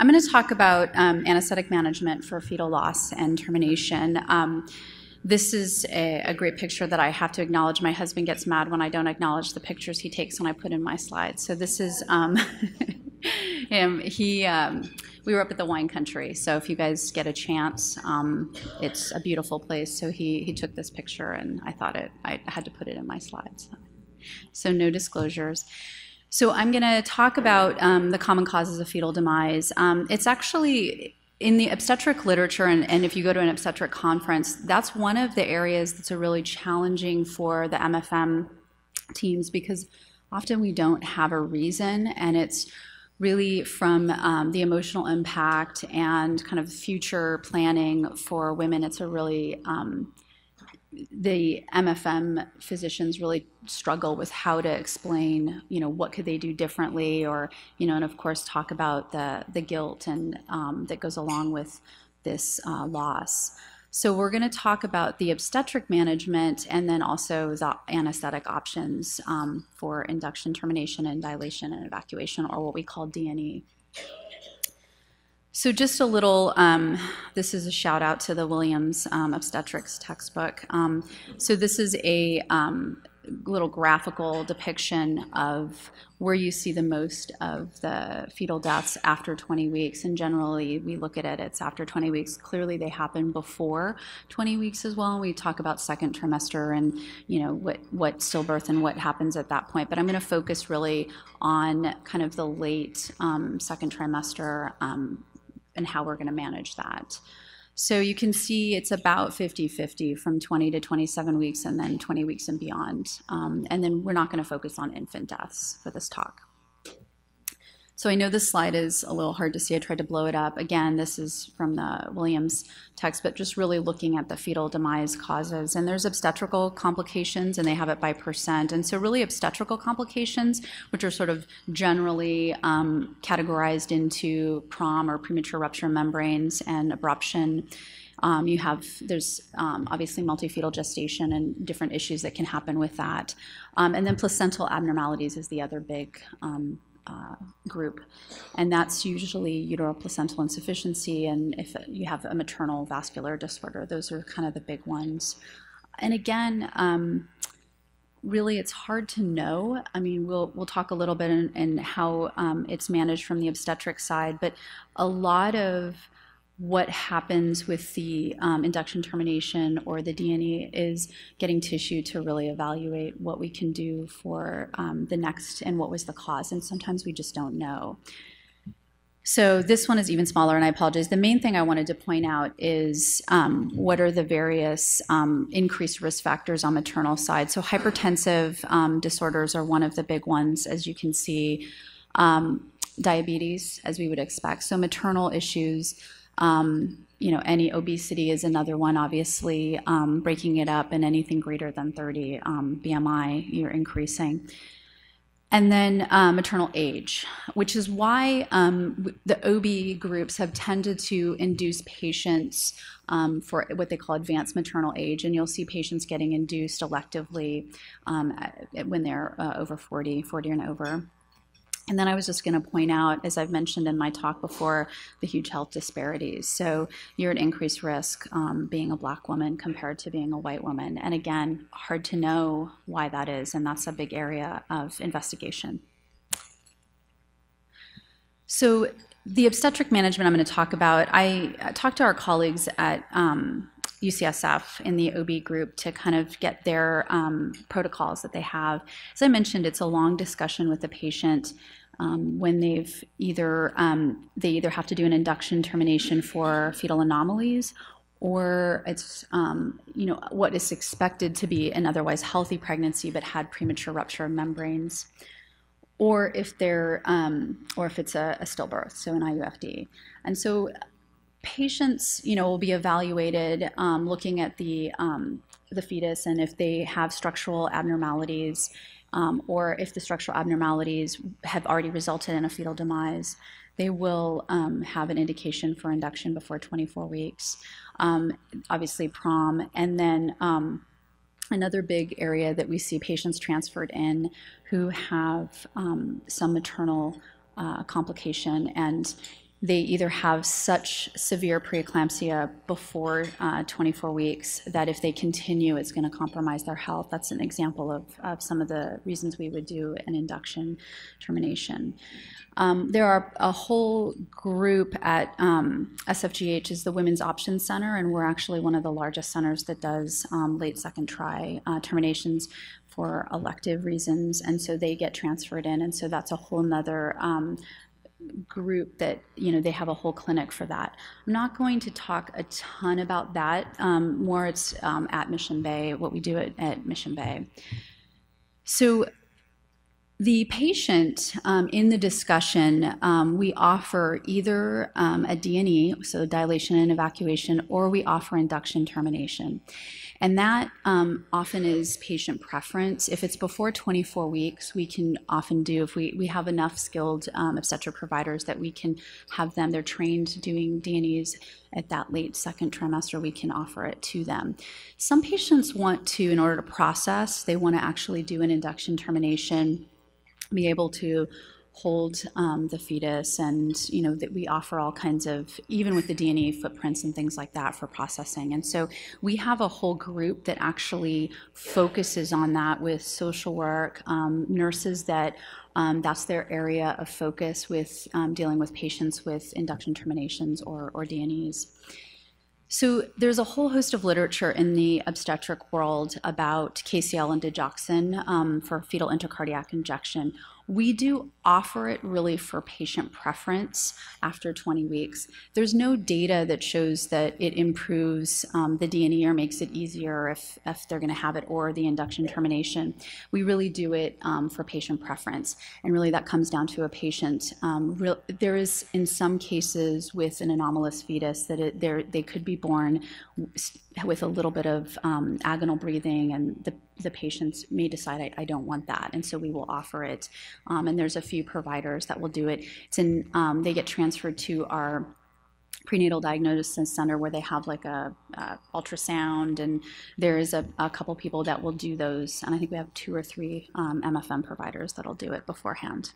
I'm going to talk about um, anesthetic management for fetal loss and termination. Um, this is a, a, great picture that I have to acknowledge. My husband gets mad when I don't acknowledge the pictures he takes when I put in my slides. So this is um, him. He, um, we were up at the wine country. So if you guys get a chance, um, it's a beautiful place. So he he took this picture, and I thought it. I had to put it in my slides. So no disclosures. So I'm going to talk about um, the common causes of fetal demise. Um, it's actually in the obstetric literature, and, and, if you go to an obstetric conference, that's one of the areas that's a really challenging for the MFM teams because often we don't have a reason, and it's really from um, the emotional impact and kind of future planning for women. It's a really um, the MFM physicians really struggle with how to explain, you know, what could they do differently, or you know, and of course talk about the the guilt and um, that goes along with this uh, loss. So we're going to talk about the obstetric management and then also the anesthetic options um, for induction, termination, and dilation and evacuation, or what we call D&E. So just a little, um, this is a shout out to the Williams um, obstetrics textbook. Um, so this is a um, little graphical depiction of where you see the most of the fetal deaths after 20 weeks. And generally, we look at it, it's after 20 weeks. Clearly, they happen before 20 weeks as well. We talk about second trimester and, you know, what, what stillbirth and what happens at that point. But I'm going to focus really on kind of the late um, second trimester um, and how we're going to manage that. So you can see it's about 50-50 from 20 to 27 weeks and then 20 weeks and beyond. Um, and then we're not going to focus on infant deaths for this talk. So I know this slide is a little hard to see. I tried to blow it up. Again, this is from the Williams text, but just really looking at the fetal demise causes. And there's obstetrical complications, and they have it by percent. And so really obstetrical complications, which are sort of generally um, categorized into PROM or premature rupture membranes and abruption. Um, you have there's um, obviously multifetal gestation and different issues that can happen with that, um, and then placental abnormalities is the other big um, uh, group, and that's usually uteroplacental insufficiency, and if you have a maternal vascular disorder, those are kind of the big ones. And again, um, really, it's hard to know. I mean, we'll we'll talk a little bit in, how um, it's managed from the obstetric side, but a lot of what happens with the um, induction termination or the D&E is getting tissue to really evaluate what we can do for um, the next and what was the cause. And sometimes we just don't know. So this one is even smaller, and I apologize. The main thing I wanted to point out is um, what are the various um, increased risk factors on maternal side. So hypertensive um, disorders are one of the big ones, as you can see. Um, diabetes, as we would expect. So maternal issues, um, you know, any obesity is another one, obviously, um, breaking it up, and anything greater than 30 um, BMI, you're increasing. And then uh, maternal age, which is why um, the OB groups have tended to induce patients um, for what they call advanced maternal age. And you'll see patients getting induced electively um, when they're uh, over 40, 40 and over. And then I was just going to point out, as I've mentioned in my talk before, the huge health disparities. So you're at increased risk um, being a black woman compared to being a white woman. And again, hard to know why that is, and that's a big area of investigation. So the obstetric management I'm going to talk about, I talked to our colleagues at um, UCSF in the OB group to kind of get their um, protocols that they have. As I mentioned, it's a long discussion with the patient um, when they've either um, they either have to do an induction termination for fetal anomalies or it's um, you know what is expected to be an otherwise healthy pregnancy but had premature rupture of membranes or if they're um, or if it's a, a stillbirth so an IUFD and so patients you know will be evaluated um, looking at the um, the fetus and if they have structural abnormalities um, or if the structural abnormalities have already resulted in a fetal demise, they will um, have an indication for induction before 24 weeks. Um, obviously, PROM, and then um, another big area that we see patients transferred in who have some maternal uh, complication and they either have such severe preeclampsia before uh, 24 weeks that if they continue, it's going to compromise their health. That's an example of, of some of the reasons we would do an induction termination. Um, there are a whole group at um, SFGH is the Women's Options Center, and we're actually one of the largest centers that does um, late second try uh, terminations for elective reasons, and so they get transferred in, and so that's a whole nother um, group that you know they have a whole clinic for that. I'm not going to talk a ton about that. Um, more, it's um, at Mission Bay, what we do at, at Mission Bay. So the patient um, in the discussion, um, we offer either um, a DNE, so dilation and evacuation, or we offer induction termination. And that um, often is patient preference. If it's before 24 weeks, we can often do, if we, we have enough skilled um, obstetric providers that we can have them, they're trained doing DNEs at that late second trimester, we can offer it to them. Some patients want to, in order to process, they want to actually do an induction termination, be able to hold um, the fetus and you know that we offer all kinds of even with the dna footprints and things like that for processing and so we have a whole group that actually focuses on that with social work um, nurses that um, that's their area of focus with um, dealing with patients with induction terminations or, or DNEs. So there's a whole host of literature in the obstetric world about KCL and digoxin um, for fetal intracardiac injection. We do offer it really for patient preference after 20 weeks. There's no data that shows that it improves um, the DNE or makes it easier if, if they're going to have it or the induction termination. We really do it um, for patient preference. And really that comes down to a patient. Um, real, there is, in some cases, with an anomalous fetus, that it, they could be born with a little bit of um, agonal breathing, and the, the patients may decide, I, I, don't want that. And so we will offer it. Um, and there's a few providers that will do it. It's in, um, they get transferred to our prenatal diagnosis center where they have like a, a ultrasound and there is a, a, couple people that will do those and i think we have two or three mfm um, providers that'll do it beforehand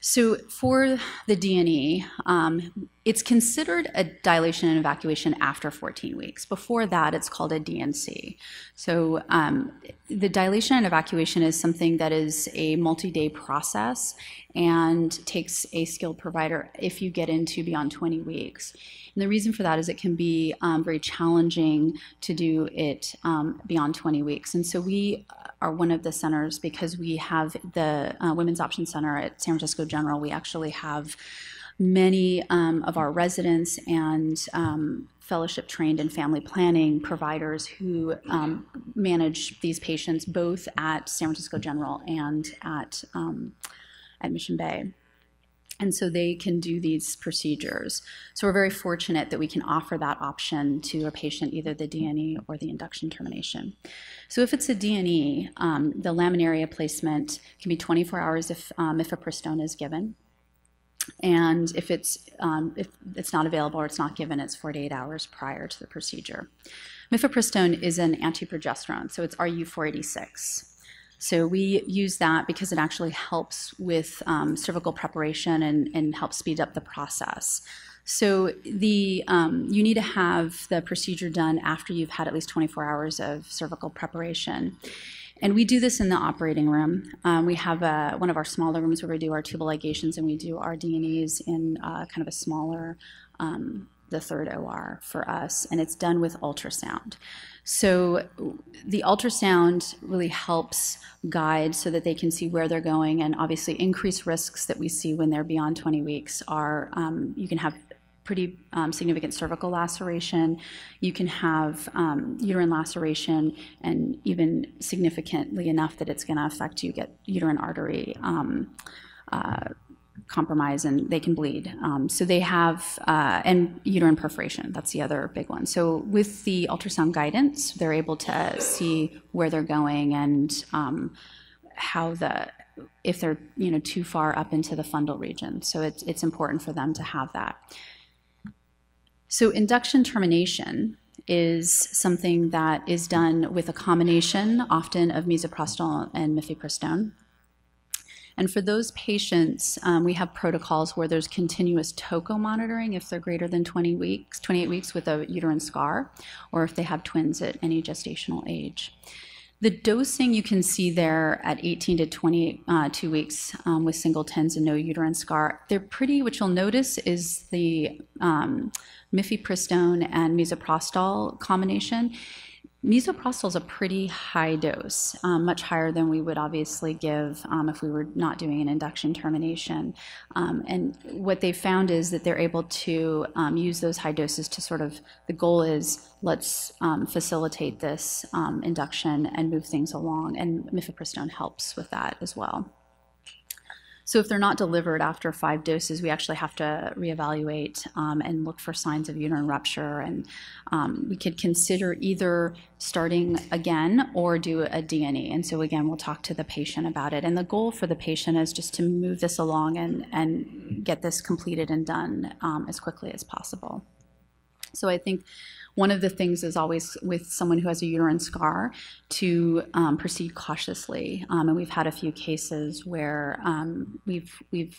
so for the DNE, um, it's considered a dilation and evacuation after 14 weeks. Before that, it's called a DNC. So um, the dilation and evacuation is something that is a multi-day process and takes a skilled provider if you get into beyond 20 weeks. And the reason for that is it can be um, very challenging to do it um, beyond 20 weeks. And so we are one of the centers because we have the uh, Women's Option Center at San Francisco General. We actually have many um, of our residents and um, fellowship trained in family planning providers who um, manage these patients both at San Francisco General and at, um, at Mission Bay and so they can do these procedures. So we're very fortunate that we can offer that option to a patient, either the DNE or the induction termination. So if it's a DNE, um, the laminaria placement can be 24 hours if um, mifepristone is given. And if it's, um, if it's not available or it's not given, it's 48 hours prior to the procedure. Mifepristone is an antiprogesterone, so it's RU486. So we use that because it actually helps with um, cervical preparation and, and helps speed up the process. So the um, you need to have the procedure done after you've had at least 24 hours of cervical preparation. And we do this in the operating room. Um, we have a, one of our smaller rooms where we do our tubal ligations and we do our DNEs in uh, kind of a smaller, um, the third OR for us, and it's done with ultrasound. So the ultrasound really helps guide so that they can see where they're going, and obviously increased risks that we see when they're beyond 20 weeks are um, you can have pretty um, significant cervical laceration. You can have um, uterine laceration, and even significantly enough that it's going to affect you get uterine artery. Um, uh, compromise and they can bleed. Um, so they have, uh, and uterine perforation, that's the other big one. So with the ultrasound guidance, they're able to see where they're going and um, how the, if they're you know too far up into the fundal region. So it's, it's important for them to have that. So induction termination is something that is done with a combination often of misoprostol and mifepristone. And for those patients, um, we have protocols where there's continuous TOCO monitoring if they're greater than 20 weeks, 28 weeks with a uterine scar, or if they have twins at any gestational age. The dosing you can see there at 18 to 22 uh, weeks um, with singletons and no uterine scar, they're pretty, what you'll notice is the um, mifepristone and misoprostol combination Misoprostol is a pretty high dose, um, much higher than we would obviously give um, if we were not doing an induction termination. Um, and what they found is that they're able to um, use those high doses to sort of, the goal is let's um, facilitate this um, induction and move things along. And mifepristone helps with that as well. So if they're not delivered after five doses, we actually have to reevaluate um, and look for signs of uterine rupture. And um, we could consider either starting again or do a D&E. And so again, we'll talk to the patient about it. And the goal for the patient is just to move this along and, and get this completed and done um, as quickly as possible. So I think one of the things is always with someone who has a uterine scar to um, proceed cautiously. Um, and we've had a few cases where um, we've we've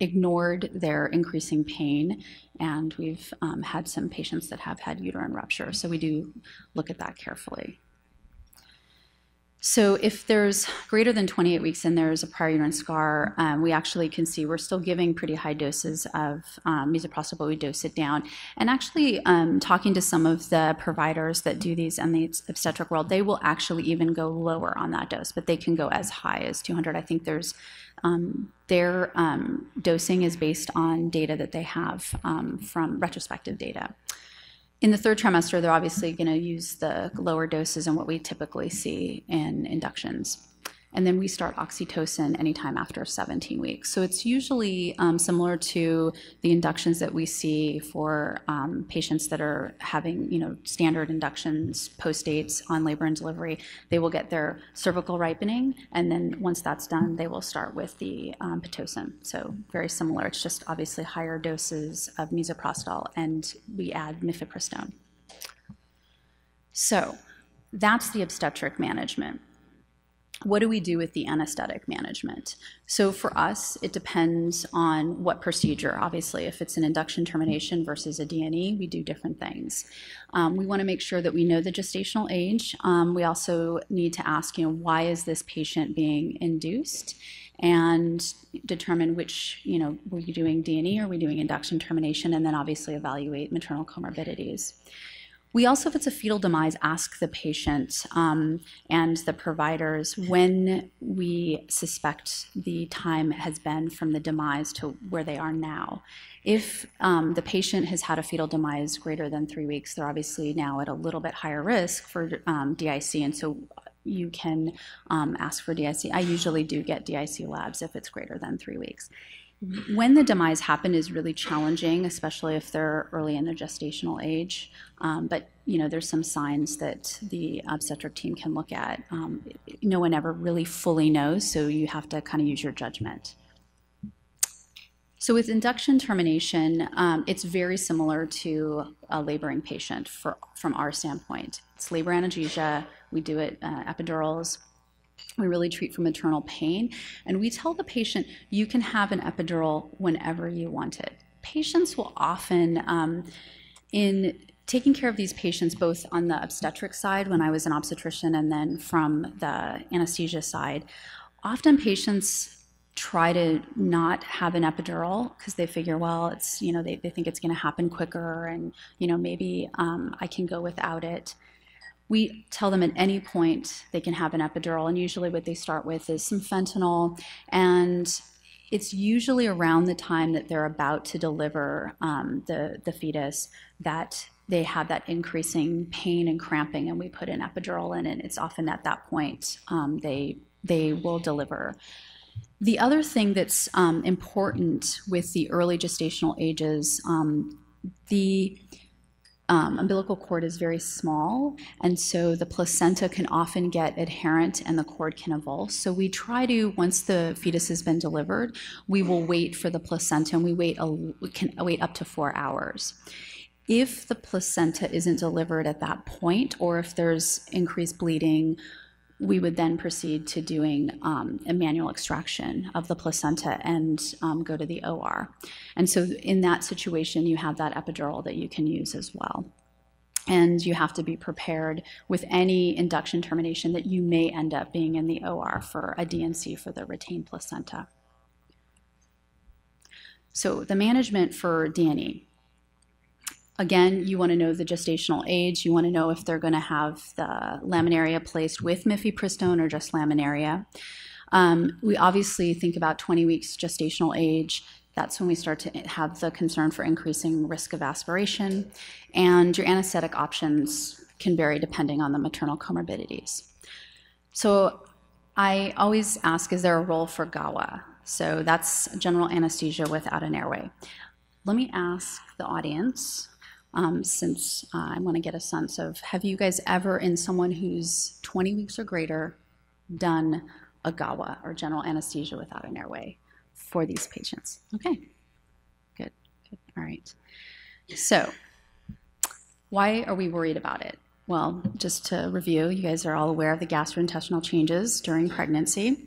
ignored their increasing pain, and we've um, had some patients that have had uterine rupture. So we do look at that carefully. So if there's greater than 28 weeks and there's a prior uterine scar, um, we actually can see we're still giving pretty high doses of um, misoprostol, but we dose it down. And actually, um, talking to some of the providers that do these in the obstetric world, they will actually even go lower on that dose, but they can go as high as 200. I think there's their dosing is based on data that they have from retrospective data. In the third trimester, they're obviously going to use the lower doses and what we typically see in inductions. And then we start oxytocin anytime after 17 weeks. So it's usually um, similar to the inductions that we see for um, patients that are having, you know, standard inductions post dates on labor and delivery. They will get their cervical ripening, and then once that's done, they will start with the um, pitocin. So very similar. It's just obviously higher doses of misoprostol, and we add mifepristone. So that's the obstetric management what do we do with the anesthetic management? So for us, it depends on what procedure. Obviously, if it's an induction termination versus a D&E, we do different things. Um, we want to make sure that we know the gestational age. Um, we also need to ask, you know, why is this patient being induced? and determine which, you know, were you doing D&E or were we doing induction termination, and then obviously evaluate maternal comorbidities. We also, if it's a fetal demise, ask the patient um, and the providers when we suspect the time has been from the demise to where they are now. If um, the patient has had a fetal demise greater than three weeks, they're obviously now at a little bit higher risk for um, DIC, and so you can um, ask for DIC. I usually do get DIC labs if it's greater than three weeks when the demise happen is really challenging, especially if they're early in their gestational age. Um, but you know, there's some signs that the obstetric team can look at. Um, no one ever really fully knows, so you have to kind of use your judgment. So with induction termination, um, it's very similar to a laboring patient for, from our standpoint. It's labor anesthesia. We do it uh, epidurals we really treat for maternal pain. And we tell the patient, you can have an epidural whenever you want it. Patients will often, um, in taking care of these patients, both on the obstetric side when I was an obstetrician and then from the anesthesia side, often patients try to not have an epidural because they figure, well, it's, you know, they, they think it's going to happen quicker and, you know, maybe um, I can go without it we tell them at any point they can have an epidural, and usually what they start with is some fentanyl, and it's usually around the time that they're about to deliver um, the, the fetus that they have that increasing pain and cramping, and we put an epidural in, and it's often at that point um, they, they will deliver. The other thing that's um, important with the early gestational ages, um, the um, umbilical cord is very small, and so the placenta can often get adherent and the cord can avulse. So we try to, once the fetus has been delivered, we will wait for the placenta, and we wait a, we can wait up to four hours. If the placenta isn't delivered at that point, or if there's increased bleeding, we would then proceed to doing um, a manual extraction of the placenta and um, go to the OR. And so in that situation, you have that epidural that you can use as well. And you have to be prepared with any induction termination that you may end up being in the OR for a DNC for the retained placenta. So the management for DNE. Again, you want to know the gestational age. You want to know if they're going to have the laminaria placed with mifepristone or just laminaria. Um, we obviously think about 20 weeks gestational age. That's when we start to have the concern for increasing risk of aspiration. And your anesthetic options can vary depending on the maternal comorbidities. So I always ask, is there a role for GAWA? So that's general anesthesia without an airway. Let me ask the audience, um, since uh, I want to get a sense of, have you guys ever, in someone who's 20 weeks or greater, done a GAWA or general anesthesia without an airway for these patients? Okay, good, good, all right. So why are we worried about it? Well, just to review, you guys are all aware of the gastrointestinal changes during pregnancy.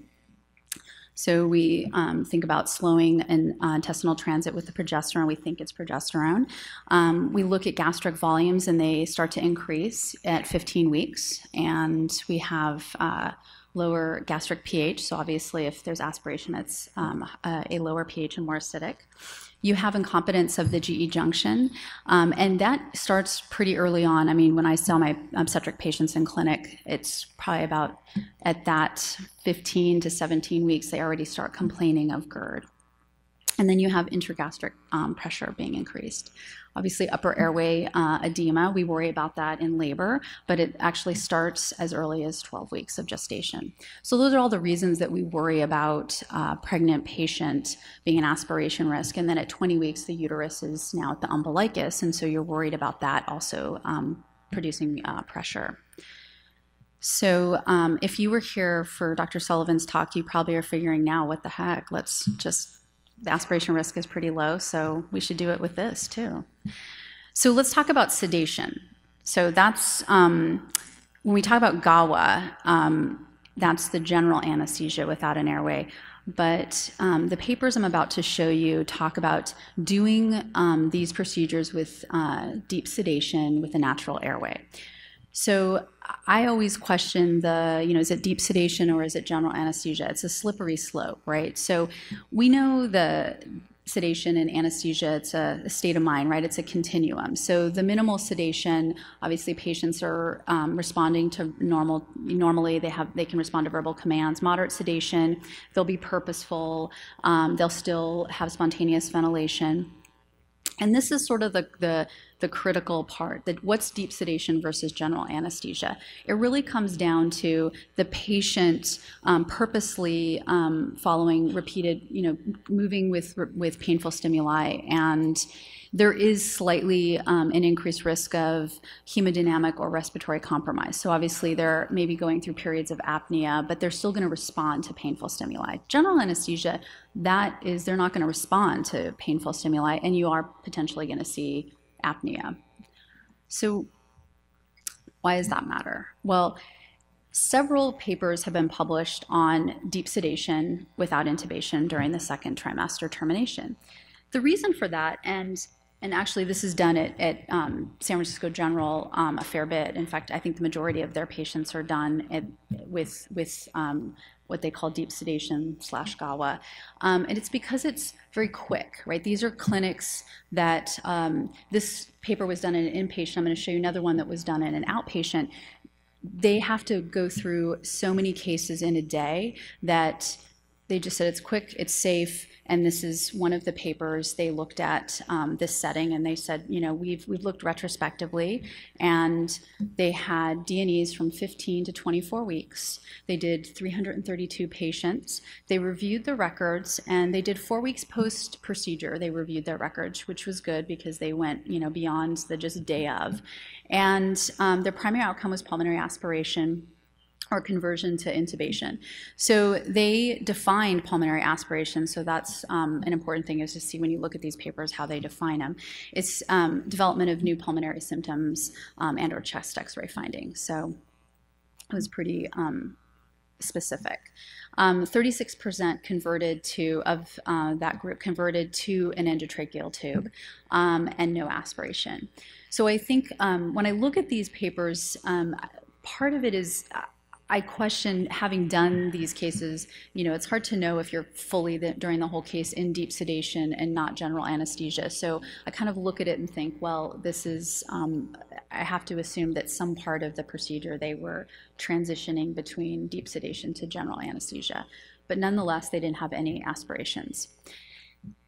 So we um, think about slowing in, uh, intestinal transit with the progesterone. We think it's progesterone. Um, we look at gastric volumes and they start to increase at 15 weeks. And we have uh, lower gastric pH. So obviously if there's aspiration, it's um, a, a lower pH and more acidic you have incompetence of the GE junction, um, and that starts pretty early on. I mean, when I saw my obstetric patients in clinic, it's probably about at that 15 to 17 weeks, they already start complaining of GERD. And then you have intragastric um, pressure being increased. Obviously, upper airway uh, edema, we worry about that in labor, but it actually starts as early as 12 weeks of gestation. So those are all the reasons that we worry about uh, pregnant patient being an aspiration risk. And then at 20 weeks, the uterus is now at the umbilicus, and so you're worried about that also um, producing uh, pressure. So um, if you were here for Dr. Sullivan's talk, you probably are figuring now, what the heck, let's just the aspiration risk is pretty low, so we should do it with this too. So let's talk about sedation. So that's, um, when we talk about GAWA, um, that's the general anesthesia without an airway. But um, the papers I'm about to show you talk about doing um, these procedures with uh, deep sedation with a natural airway. So I always question the, you know, is it deep sedation or is it general anesthesia? It's a slippery slope, right? So we know the sedation and anesthesia, it's a, state of mind, right? It's a continuum. So the minimal sedation, obviously patients are um, responding to normal, normally they have, they can respond to verbal commands. Moderate sedation, they'll be purposeful, um, they'll still have spontaneous ventilation. And this is sort of the, the, the critical part, that what's deep sedation versus general anesthesia. It really comes down to the patient um, purposely um, following repeated, you know, moving with, with painful stimuli and there is slightly um, an increased risk of hemodynamic or respiratory compromise. So obviously they're maybe going through periods of apnea, but they're still going to respond to painful stimuli. General anesthesia, that is, they're not going to respond to painful stimuli, and you are potentially going to see apnea. So why does that matter? Well, several papers have been published on deep sedation without intubation during the second trimester termination. The reason for that, and and actually this is done at, at um, San Francisco General um, a fair bit. In fact, I think the majority of their patients are done at, with, with um, what they call deep sedation slash GAWA. Um, and it's because it's very quick, right? These are clinics that, um, this paper was done in an inpatient. I'm gonna show you another one that was done in an outpatient. They have to go through so many cases in a day that they just said it's quick, it's safe, and this is one of the papers they looked at um, this setting, and they said, you know, we've we've looked retrospectively, and they had DNEs from 15 to 24 weeks. They did 332 patients. They reviewed the records, and they did four weeks post procedure. They reviewed their records, which was good because they went, you know, beyond the just day of, and um, their primary outcome was pulmonary aspiration or conversion to intubation. So they defined pulmonary aspiration, so that's um, an important thing is to see when you look at these papers how they define them. It's um, development of new pulmonary symptoms um, and or chest x-ray findings. So it was pretty, um, specific. Um, 36% converted to, of uh, that group converted to an endotracheal tube um, and no aspiration. So I think um, when I look at these papers, um, part of it is I question, having done these cases, you know, it's hard to know if you're fully the, during the whole case in deep sedation and not general anesthesia. So I kind of look at it and think, well, this is, um, I have to assume that some part of the procedure they were transitioning between deep sedation to general anesthesia. But nonetheless, they didn't have any aspirations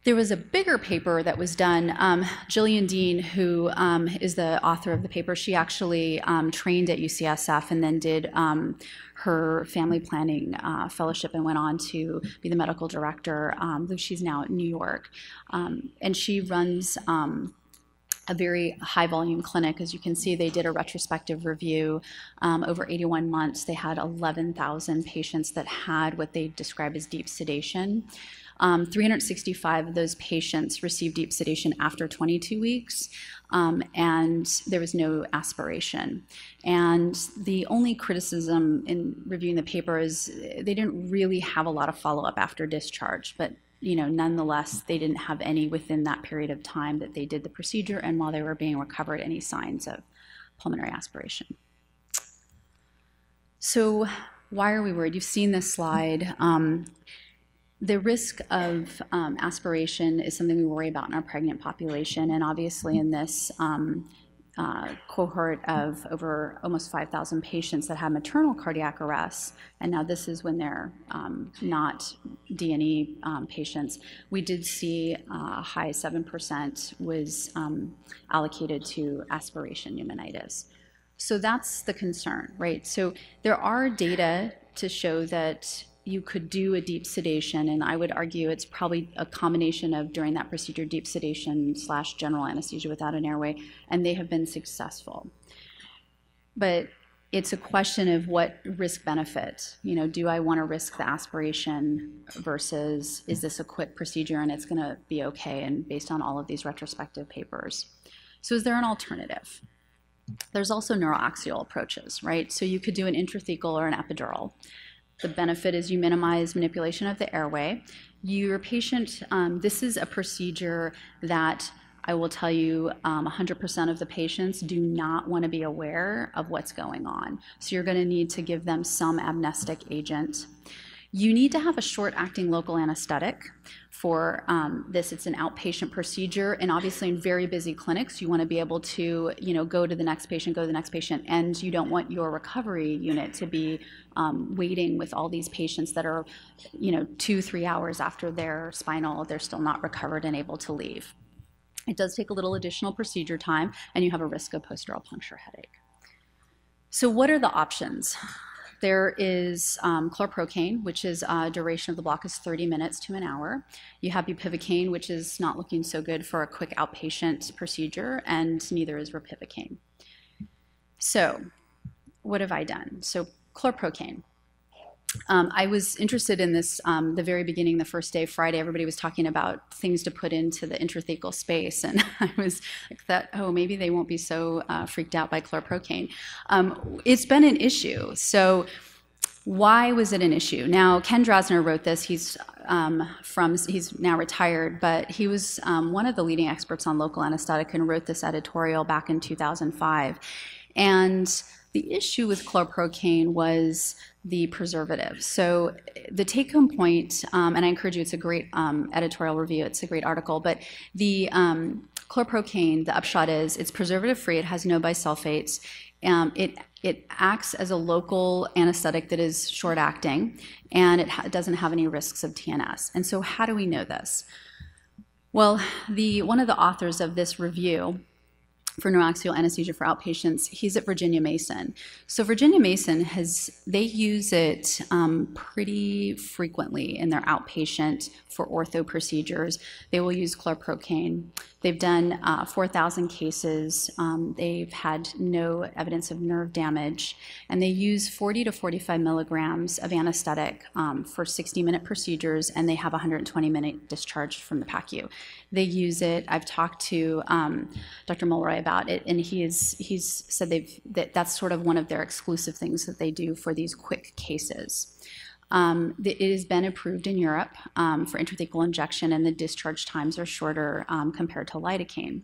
there was a bigger paper that was done. Um, Gillian Dean, who um, is the author of the paper, she actually um, trained at UCSF and then did um, her family planning uh, fellowship and went on to be the medical director. Um, I believe she's now at New York. Um, and she runs a very high volume clinic. As you can see, they did a retrospective review um, over 81 months. They had 11,000 patients that had what they describe as deep sedation. Um, 365 of those patients received deep sedation after 22 weeks, um, and there was no aspiration. And the only criticism in reviewing the paper is they didn't really have a lot of follow up after discharge, but you know, nonetheless, they didn't have any within that period of time that they did the procedure and while they were being recovered, any signs of pulmonary aspiration. So, why are we worried? You've seen this slide. Um, the risk of um, aspiration is something we worry about in our pregnant population, and obviously in this um, uh, cohort of over almost 5,000 patients that had maternal cardiac arrest, and now this is when they're um, not DNE um, patients, we did see uh, a high 7% was um, allocated to aspiration pneumonitis. So that's the concern, right? So there are data to show that you could do a deep sedation, and I would argue it's probably a combination of during that procedure, deep sedation slash general anesthesia without an airway, and they have been successful. But it's a question of what risk benefit. You know, do I want to risk the aspiration versus is this a quick procedure and it's going to be okay? And based on all of these retrospective papers. So, is there an alternative? There's also neuroaxial approaches, right? So, you could do an intrathecal or an epidural. The benefit is you minimize manipulation of the airway. Your patient, um, this is a procedure that I will tell you um, 100% of the patients do not want to be aware of what's going on. So you're going to need to give them some amnestic agent. You need to have a short acting local anesthetic for um, this. It's an outpatient procedure, and obviously in very busy clinics, you want to be able to, you know, go to the next patient, go to the next patient, and you don't want your recovery unit to be um, waiting with all these patients that are, you know, two, three hours after their spinal, they're still not recovered and able to leave. It does take a little additional procedure time, and you have a risk of post-dural puncture headache. So what are the options? There is um, chloroprocaine, which is uh, duration of the block is 30 minutes to an hour. You have bupivacaine, which is not looking so good for a quick outpatient procedure, and neither is ropivacaine. So, what have I done? So, chloroprocaine. Um, I was interested in this um, the very beginning, the first day, Friday. Everybody was talking about things to put into the intrathecal space, and I was like, "That oh, maybe they won't be so uh, freaked out by chloroprocaine." Um, it's been an issue. So, why was it an issue? Now, Ken Drasner wrote this. He's um, from he's now retired, but he was um, one of the leading experts on local anesthetic and wrote this editorial back in 2005, and the issue with chloroprocaine was the preservative. So the take-home point, um, and I encourage you, it's a great um, editorial review. It's a great article. But the um, chloroprocaine, the upshot is it's preservative-free. It has no bisulfites. Um, it it acts as a local anesthetic that is short-acting, and it, it doesn't have any risks of TNS. And so, how do we know this? Well, the one of the authors of this review for neuroaxial anesthesia for outpatients. He's at Virginia Mason. So Virginia Mason has they use it um, pretty frequently in their outpatient for ortho procedures. They will use chloroprocaine. They've done uh, 4,000 cases. Um, they've had no evidence of nerve damage, and they use 40 to 45 milligrams of anesthetic um, for 60-minute procedures, and they have 120-minute discharge from the PACU. They use it. I've talked to um, Dr. Mulroy about it, and he is, he's said they've, that that's sort of one of their exclusive things that they do for these quick cases. Um, it has been approved in Europe um, for intrathecal injection, and the discharge times are shorter um, compared to lidocaine.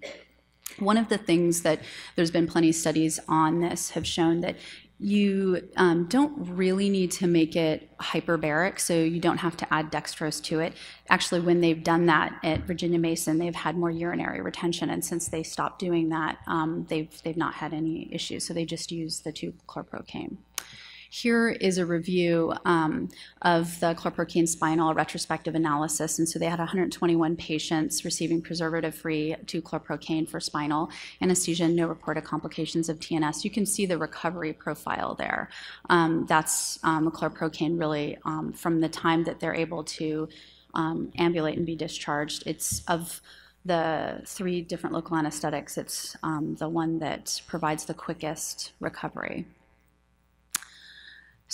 One of the things that there's been plenty of studies on this have shown that you don't really need to make it hyperbaric, so you don't have to add dextrose to it. Actually, when they've done that at Virginia Mason, they've had more urinary retention, and since they stopped doing that, they've, they've not had any issues, so they just use the tube chloroprocaine. Here is a review um, of the chloroprocaine spinal retrospective analysis. And so they had 121 patients receiving preservative-free 2-chloroprocaine for spinal anesthesia no reported complications of TNS. You can see the recovery profile there. Um, that's um, really um, from the time that they're able to um, ambulate and be discharged. It's of the three different local anesthetics, it's um, the one that provides the quickest recovery.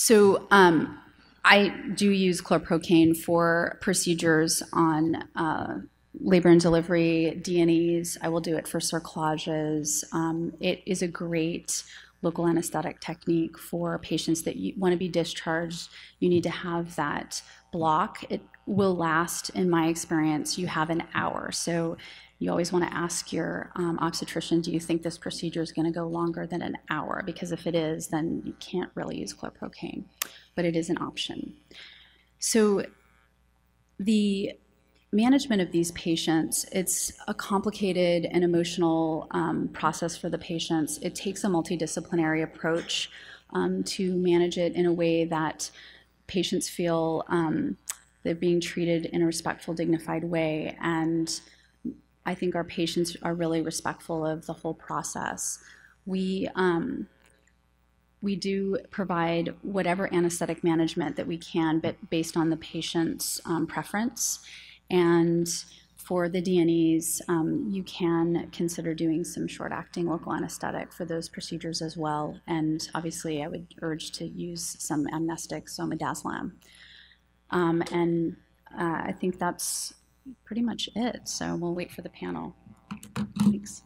So um, I do use chloroprocaine for procedures on uh, labor and delivery, D&Es. I will do it for cerclages. Um, it is a great local anesthetic technique for patients that want to be discharged. You need to have that block. It will last, in my experience, you have an hour. So you always want to ask your um, obstetrician, do you think this procedure is going to go longer than an hour? Because if it is, then you can't really use chloroprocaine, but it is an option. So the management of these patients, it's a complicated and emotional um, process for the patients. It takes a multidisciplinary approach um, to manage it in a way that patients feel um, they're being treated in a respectful, dignified way, and I think our patients are really respectful of the whole process. We, um, we do provide whatever anesthetic management that we can, but based on the patient's um, preference. And for the D&Es, um, you can consider doing some short-acting local anesthetic for those procedures as well. And obviously, I would urge to use some amnestic, so midazolam. Um, and uh, I think that's pretty much it. So we'll wait for the panel. Thanks.